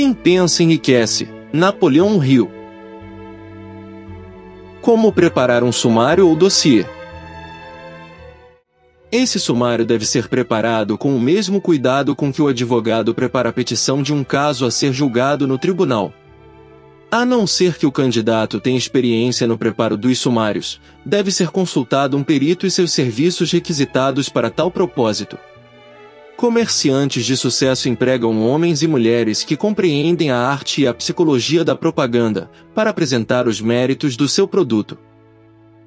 Quem pensa enriquece. Napoleão Hill. Como preparar um sumário ou dossiê? Esse sumário deve ser preparado com o mesmo cuidado com que o advogado prepara a petição de um caso a ser julgado no tribunal. A não ser que o candidato tenha experiência no preparo dos sumários, deve ser consultado um perito e seus serviços requisitados para tal propósito. Comerciantes de sucesso empregam homens e mulheres que compreendem a arte e a psicologia da propaganda para apresentar os méritos do seu produto.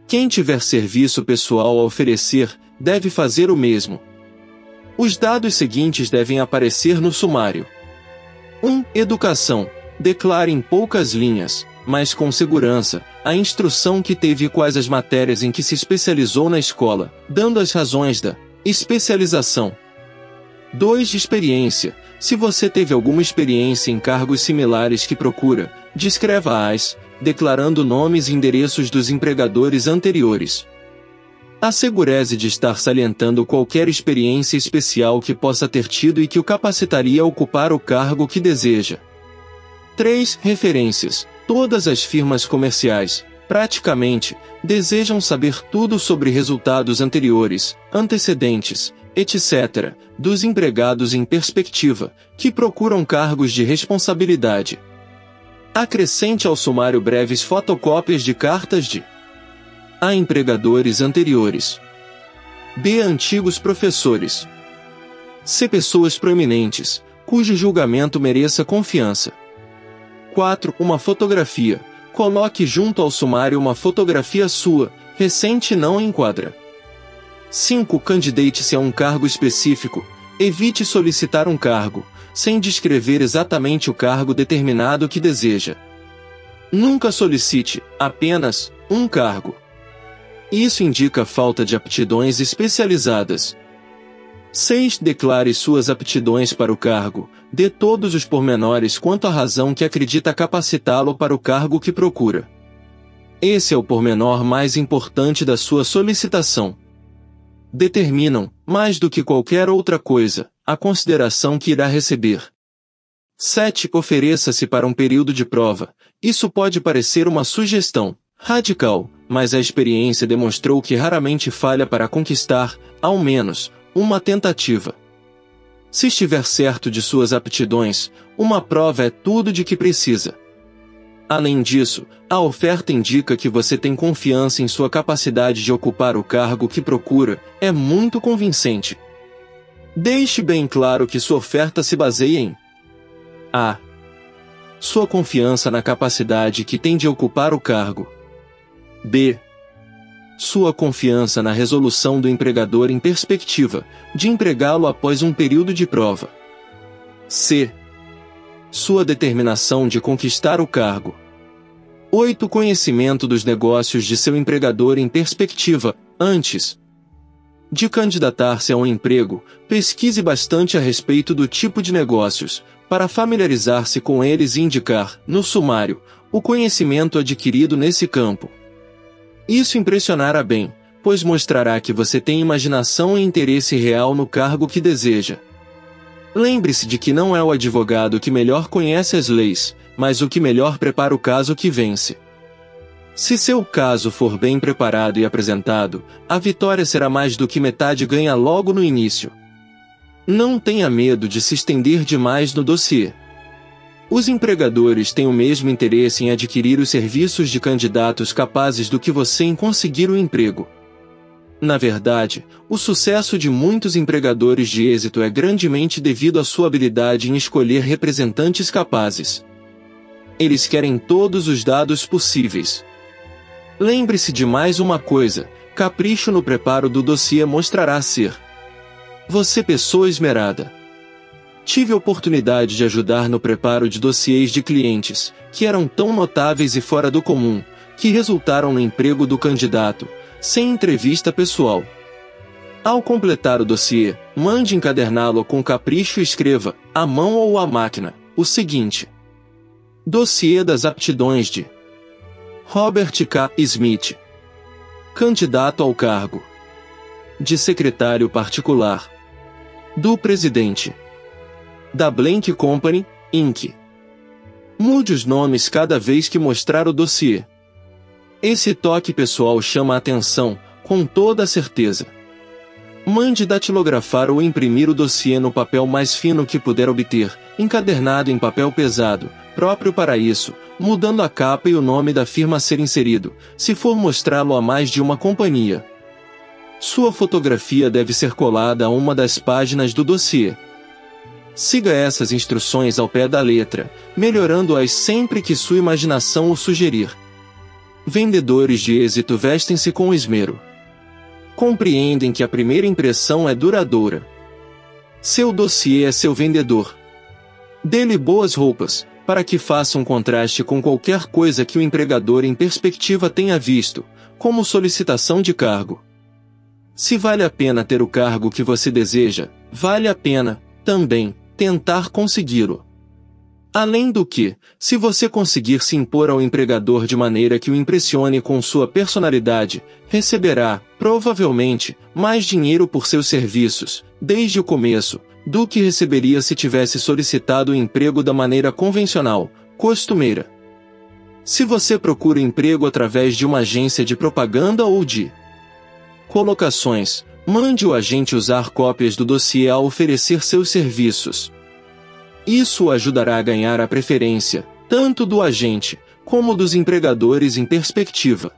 Quem tiver serviço pessoal a oferecer, deve fazer o mesmo. Os dados seguintes devem aparecer no sumário. 1. Educação. Declare em poucas linhas, mas com segurança, a instrução que teve e quais as matérias em que se especializou na escola, dando as razões da especialização. 2. Experiência. Se você teve alguma experiência em cargos similares que procura, descreva-as, declarando nomes e endereços dos empregadores anteriores. Assegure-se de estar salientando qualquer experiência especial que possa ter tido e que o capacitaria a ocupar o cargo que deseja. 3. Referências. Todas as firmas comerciais, praticamente, desejam saber tudo sobre resultados anteriores, antecedentes, etc., dos empregados em perspectiva, que procuram cargos de responsabilidade. Acrescente ao sumário breves fotocópias de cartas de a empregadores anteriores. B. Antigos professores. C. Pessoas proeminentes, cujo julgamento mereça confiança. 4. Uma fotografia. Coloque junto ao sumário uma fotografia sua, recente não enquadra. 5. Candidate-se a um cargo específico. Evite solicitar um cargo, sem descrever exatamente o cargo determinado que deseja. Nunca solicite, apenas, um cargo. Isso indica falta de aptidões especializadas. 6. Declare suas aptidões para o cargo, dê todos os pormenores quanto à razão que acredita capacitá-lo para o cargo que procura. Esse é o pormenor mais importante da sua solicitação. Determinam, mais do que qualquer outra coisa, a consideração que irá receber. 7. Ofereça-se para um período de prova. Isso pode parecer uma sugestão radical, mas a experiência demonstrou que raramente falha para conquistar, ao menos, uma tentativa. Se estiver certo de suas aptidões, uma prova é tudo de que precisa. Além disso, a oferta indica que você tem confiança em sua capacidade de ocupar o cargo que procura, é muito convincente. Deixe bem claro que sua oferta se baseia em a. Sua confiança na capacidade que tem de ocupar o cargo. B. Sua confiança na resolução do empregador em perspectiva, de empregá-lo após um período de prova. C. Sua determinação de conquistar o cargo. 8. Conhecimento dos negócios de seu empregador em perspectiva, antes de candidatar-se a um emprego, pesquise bastante a respeito do tipo de negócios, para familiarizar-se com eles e indicar, no sumário, o conhecimento adquirido nesse campo. Isso impressionará bem, pois mostrará que você tem imaginação e interesse real no cargo que deseja. Lembre-se de que não é o advogado que melhor conhece as leis, mas o que melhor prepara o caso que vence. Se seu caso for bem preparado e apresentado, a vitória será mais do que metade ganha logo no início. Não tenha medo de se estender demais no dossiê. Os empregadores têm o mesmo interesse em adquirir os serviços de candidatos capazes do que você em conseguir o emprego. Na verdade, o sucesso de muitos empregadores de êxito é grandemente devido à sua habilidade em escolher representantes capazes. Eles querem todos os dados possíveis. Lembre-se de mais uma coisa: capricho no preparo do dossiê mostrará ser você pessoa esmerada. Tive a oportunidade de ajudar no preparo de dossiês de clientes, que eram tão notáveis e fora do comum, que resultaram no emprego do candidato, sem entrevista pessoal. Ao completar o dossiê, mande encaderná-lo com capricho e escreva, à mão ou à máquina, o seguinte: Dossiê das aptidões de Robert K. Smith, candidato ao cargo de secretário particular do presidente da Blank Company, Inc. Mude os nomes cada vez que mostrar o dossiê. Esse toque pessoal chama a atenção, com toda certeza. Mande datilografar ou imprimir o dossiê no papel mais fino que puder obter, encadernado em papel pesado, próprio para isso, mudando a capa e o nome da firma a ser inserido, se for mostrá-lo a mais de uma companhia. Sua fotografia deve ser colada a uma das páginas do dossiê. Siga essas instruções ao pé da letra, melhorando-as sempre que sua imaginação o sugerir. Vendedores de êxito vestem-se com esmero. Compreendem que a primeira impressão é duradoura. Seu dossiê é seu vendedor. Dê-lhe boas roupas, para que faça um contraste com qualquer coisa que o empregador em perspectiva tenha visto, como solicitação de cargo. Se vale a pena ter o cargo que você deseja, vale a pena, também, tentar consegui-lo. Além do que, se você conseguir se impor ao empregador de maneira que o impressione com sua personalidade, receberá, provavelmente, mais dinheiro por seus serviços, desde o começo, do que receberia se tivesse solicitado o emprego da maneira convencional, costumeira. Se você procura emprego através de uma agência de propaganda ou de colocações, Mande o agente usar cópias do dossiê ao oferecer seus serviços. Isso ajudará a ganhar a preferência, tanto do agente, como dos empregadores em perspectiva.